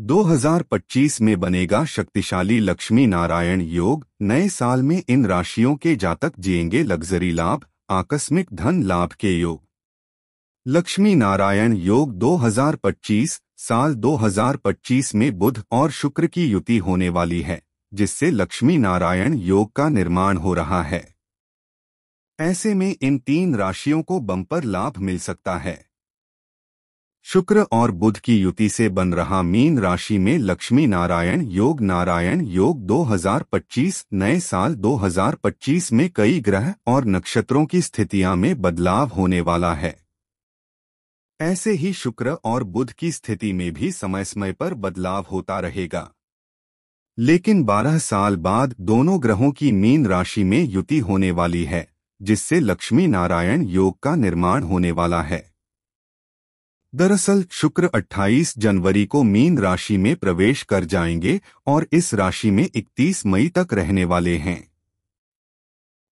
2025 में बनेगा शक्तिशाली लक्ष्मी नारायण योग। नए साल में इन राशियों के जातक जिएँगे लग्जरी लाभ, आकस्मिक धन लाभ के योग। लक्ष्मी नारायण योग 2025 साल 2025 में बुध और शुक्र की युति होने वाली है, जिससे लक्ष्मी नारायण योग का निर्माण हो रहा है। ऐसे में इन तीन राशियों को बम्पर लाभ मिल सकता है। शुक्र और बुध की युति से बन रहा मीन राशि में लक्ष्मी नारायण योग नारायण योग 2025 नए साल 2025 में कई ग्रह और नक्षत्रों की स्थितियाँ में बदलाव होने वाला है। ऐसे ही शुक्र और बुध की स्थिति में भी समय समय पर बदलाव होता रहेगा। लेकिन 12 साल बाद दोनों ग्रहों की मीन राशि में युति होने वाली है, जिससे लक्ष्मी नारायण योग का निर्माण होने वाला है। दरअसल, शुक्र 28 जनवरी को मीन राशि में प्रवेश कर जाएँगे और इस राशि में 31 मई तक रहने वाले हैं।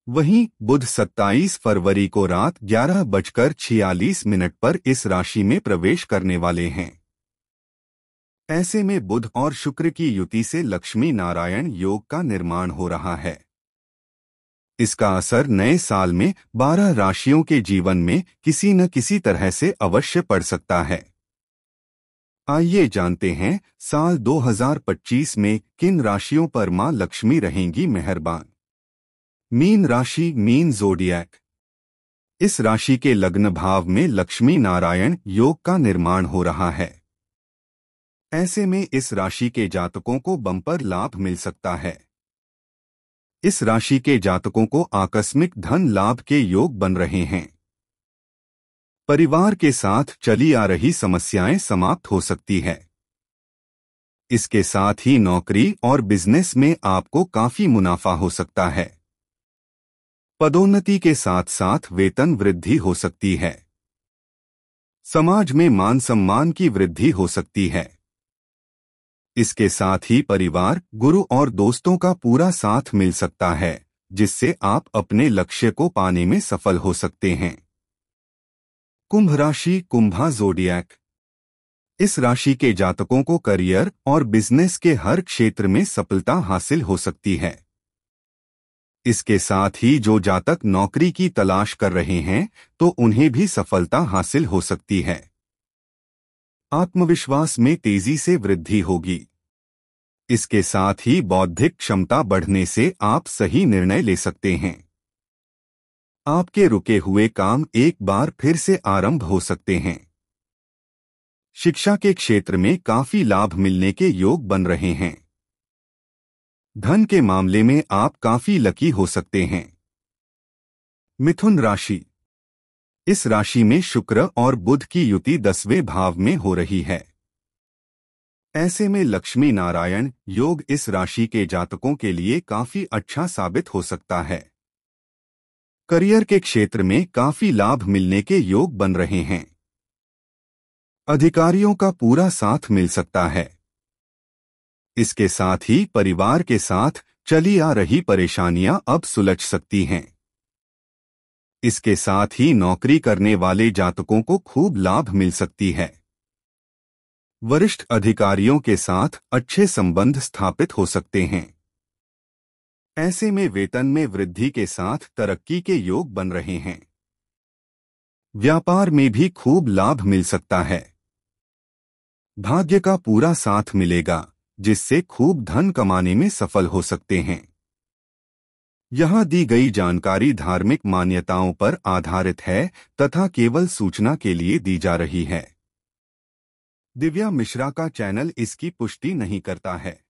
वहीं, बुध 27 फरवरी को रात ग्यारह बजकर छियालीस मिनट पर इस राशि में प्रवेश करने वाले हैं। ऐसे में बुध और शुक्र की युति से लक्ष्मी नारायण योग का निर्माण हो रहा है। इसका असर नए साल में 12 राशियों के जीवन में किसी न किसी तरह से अवश्य पड़ सकता है। आइए जानते हैं, साल 2025 में किन राशियों पर माँ लक्ष्मी रहेंगी मेहरबान। मीन राशि, मीन जोडियक। इस राशि के लग्न भाव में लक्ष्मी नारायण योग का निर्माण हो रहा है। ऐसे में इस राशि के जातकों को बम्पर लाभ मिल सकता है। इस राशि के जातकों को आकस्मिक धन लाभ के योग बन रहे हैं। परिवार के साथ चली आ रही समस्याएँ समाप्त हो सकती है। इसके साथ ही नौकरी और बिज़नेस में आपको काफ़ी मुनाफा हो सकता है। पदोन्नति के साथ साथ वेतन वृद्धि हो सकती है। समाज में मान सम्मान की वृद्धि हो सकती है। इसके साथ ही परिवार, गुरु और दोस्तों का पूरा साथ मिल सकता है, जिससे आप अपने लक्ष्य को पाने में सफल हो सकते हैं। कुंभ राशि, कुंभा जोडियक इस राशि के जातकों को करियर और बिज़नेस के हर क्षेत्र में सफलता हासिल हो सकती है। इसके साथ ही जो जातक नौकरी की तलाश कर रहे हैं तो उन्हें भी सफलता हासिल हो सकती है। आत्मविश्वास में तेज़ी से वृद्धि होगी। इसके साथ ही बौद्धिक क्षमता बढ़ने से आप सही निर्णय ले सकते हैं। आपके रुके हुए काम एक बार फिर से आरंभ हो सकते हैं। शिक्षा के क्षेत्र में काफ़ी लाभ मिलने के योग बन रहे हैं। धन के मामले में आप काफ़ी लकी हो सकते हैं। मिथुन राशि इस राशि में शुक्र और बुध की युति दसवें भाव में हो रही है। ऐसे में लक्ष्मी नारायण योग इस राशि के जातकों के लिए काफ़ी अच्छा साबित हो सकता है। करियर के क्षेत्र में काफ़ी लाभ मिलने के योग बन रहे हैं। अधिकारियों का पूरा साथ मिल सकता है। इसके साथ ही परिवार के साथ चली आ रही परेशानियाँ अब सुलझ सकती हैं। इसके साथ ही नौकरी करने वाले जातकों को खूब लाभ मिल सकती है। वरिष्ठ अधिकारियों के साथ अच्छे संबंध स्थापित हो सकते हैं। ऐसे में वेतन में वृद्धि के साथ तरक्की के योग बन रहे हैं। व्यापार में भी खूब लाभ मिल सकता है। भाग्य का पूरा साथ मिलेगा, जिससे खूब धन कमाने में सफल हो सकते हैं। यहाँ दी गई जानकारी धार्मिक मान्यताओं पर आधारित है तथा केवल सूचना के लिए दी जा रही है। दिव्या मिश्रा का चैनल इसकी पुष्टि नहीं करता है।